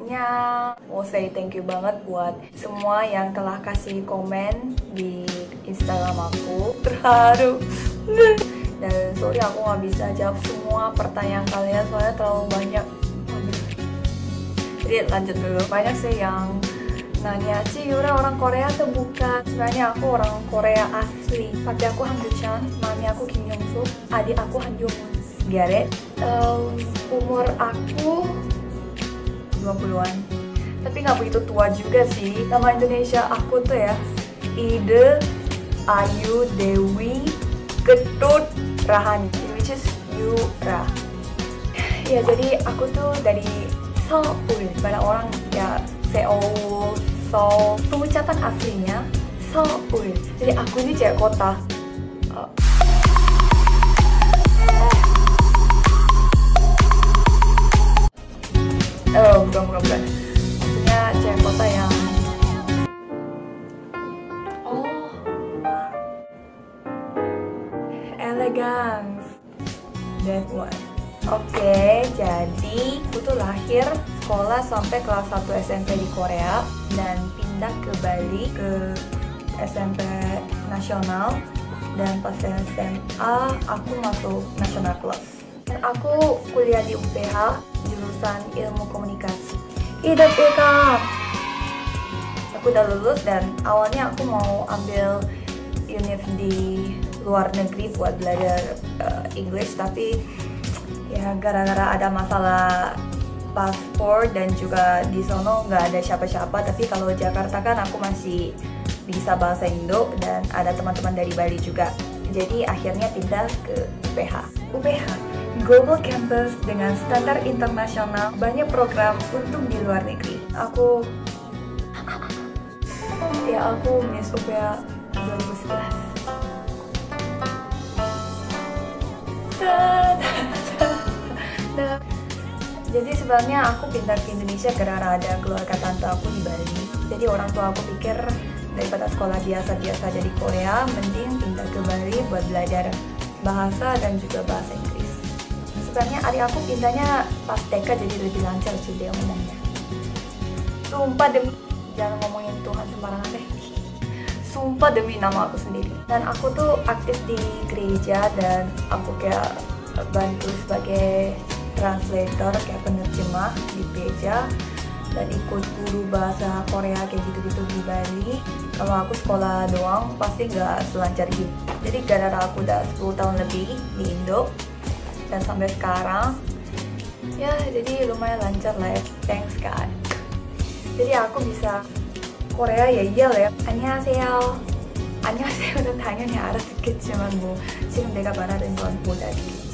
Sebelumnya mau say thank you banget buat semua yang telah kasih komen di Instagram aku. Terharu. Dan sorry aku nggak bisa jawab semua pertanyaan kalian soalnya terlalu banyak. Jadi lanjut dulu. Banyak sih yang nanya Ci Yura orang Korea atau bukan sebenarnya aku orang Korea asli tapi aku Han Chan mami aku Kim Yong Suk adik aku Han Jong Get it? Um, umur aku 20-an tapi nggak begitu tua juga sih. Nama Indonesia aku tuh ya Ide Ayu Dewi Ketut Rahani which is Yura ya jadi aku tuh dari Seoul banyak orang ya Seoul Seoul. Pengucapan aslinya Seoul. Jadi aku ini cewek kota Elegance That one Oke, jadi aku tuh lahir sekolah sampai kelas 1 SMP di Korea dan pindah ke Bali ke SMP nasional. Dan pas SMA aku masuk nasional plus dan aku kuliah di UPH jurusan ilmu komunikasi. Hidup Ika aku udah lulus dan awalnya aku mau ambil univ di luar negeri buat belajar uh, English tapi ya gara-gara ada masalah paspor dan juga di sono nggak ada siapa-siapa tapi kalau Jakarta kan aku masih bisa bahasa Indo dan ada teman-teman dari Bali juga. Jadi akhirnya pindah ke UPH UPH Global Campus dengan standar internasional banyak program untuk di luar negeri. Aku ya aku Miss UPH 2011 jadi sebenarnya aku pindah ke Indonesia karena ada keluarga tante aku di Bali. Jadi orang tua aku pikir daripada sekolah biasa-biasa aja di Korea mending pindah ke Bali buat belajar bahasa dan juga bahasa Inggris. Sebenarnya adik aku pindahnya pas TK jadi lebih lancar sih dia ngomongnya. Sumpah demi jangan ngomongin Tuhan sembarangan deh. Sumpah demi nama aku sendiri. Dan aku tuh aktif di gereja dan aku kayak bantu sebagai translator kayak penerjemah di gereja dan ikut guru bahasa Korea kayak gitu-gitu di Bali kalau aku sekolah doang pasti nggak selancar gitu jadi gara-gara aku udah 10 tahun lebih di Indo dan sampai sekarang ya jadi lumayan lancar lah ya thanks God jadi aku bisa Korea ya iyalah ya 안녕하세요 안녕하세요는 당연히 알아듣겠지만 뭐 지금 내가 말하는 건 못 알아듣겠지